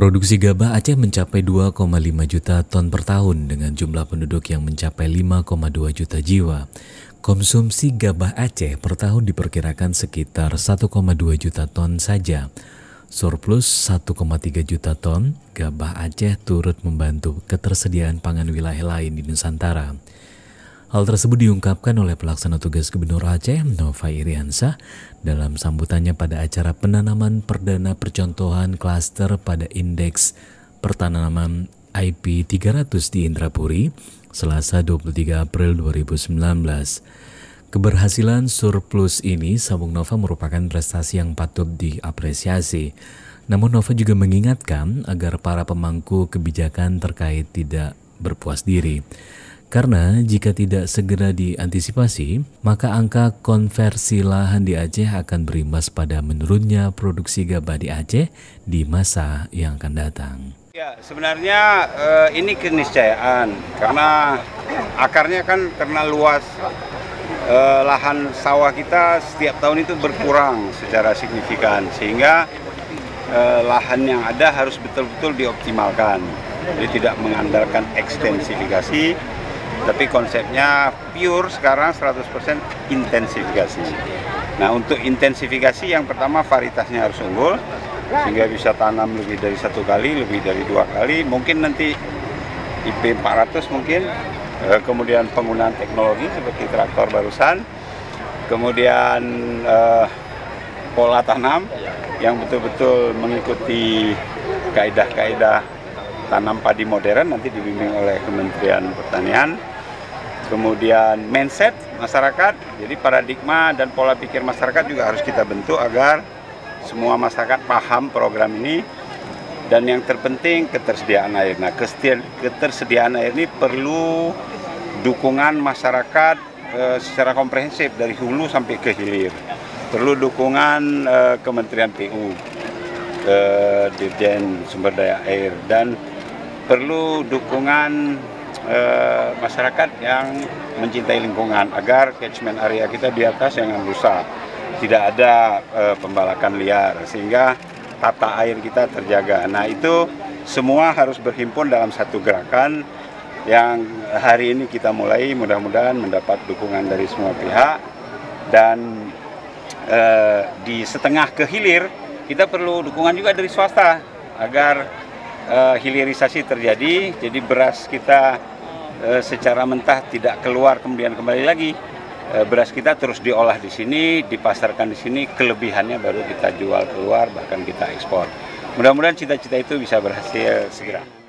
Produksi gabah Aceh mencapai 2,5 juta ton per tahun dengan jumlah penduduk yang mencapai 5,2 juta jiwa. Konsumsi gabah Aceh per tahun diperkirakan sekitar 1,2 juta ton saja. Surplus 1,3 juta ton, gabah Aceh turut membantu ketersediaan pangan wilayah lain di Nusantara. Hal tersebut diungkapkan oleh pelaksana tugas Gubernur Aceh, Nova Iriansah, dalam sambutannya pada acara penanaman perdana percontohan klaster pada Indeks Pertanaman IP 300 di Indrapuri, Selasa 23 April 2019. Keberhasilan surplus ini, Sabung Nova merupakan prestasi yang patut diapresiasi. Namun Nova juga mengingatkan agar para pemangku kebijakan terkait tidak berpuas diri. Karena jika tidak segera diantisipasi, maka angka konversi lahan di Aceh akan berimbas pada menurunnya produksi gabah di Aceh di masa yang akan datang. Ya, sebenarnya eh, ini keniscayaan karena akarnya kan karena luas eh, lahan sawah kita setiap tahun itu berkurang secara signifikan sehingga eh, lahan yang ada harus betul-betul dioptimalkan. Jadi tidak mengandalkan ekstensifikasi tapi konsepnya pure sekarang 100% intensifikasi. Nah untuk intensifikasi yang pertama varietasnya harus unggul sehingga bisa tanam lebih dari satu kali, lebih dari dua kali, mungkin nanti IP 400 mungkin, eh, kemudian penggunaan teknologi seperti traktor barusan, kemudian eh, pola tanam yang betul-betul mengikuti kaidah-kaidah tanam padi modern nanti dibimbing oleh Kementerian Pertanian kemudian mindset masyarakat, jadi paradigma dan pola pikir masyarakat juga harus kita bentuk agar semua masyarakat paham program ini dan yang terpenting ketersediaan air. Nah, ketersediaan air ini perlu dukungan masyarakat e, secara komprehensif dari hulu sampai ke hilir. Perlu dukungan e, Kementerian PU, e, Dirjen Sumber Daya Air dan perlu dukungan eh, masyarakat yang mencintai lingkungan agar catchment area kita di atas jangan rusak, tidak ada eh, pembalakan liar sehingga tata air kita terjaga. Nah itu semua harus berhimpun dalam satu gerakan yang hari ini kita mulai. Mudah-mudahan mendapat dukungan dari semua pihak. Dan eh, di setengah ke hilir kita perlu dukungan juga dari swasta agar uh, hilirisasi terjadi, jadi beras kita uh, secara mentah tidak keluar kemudian kembali lagi. Uh, beras kita terus diolah di sini, dipasarkan di sini, kelebihannya baru kita jual keluar, bahkan kita ekspor. Mudah-mudahan cita-cita itu bisa berhasil segera.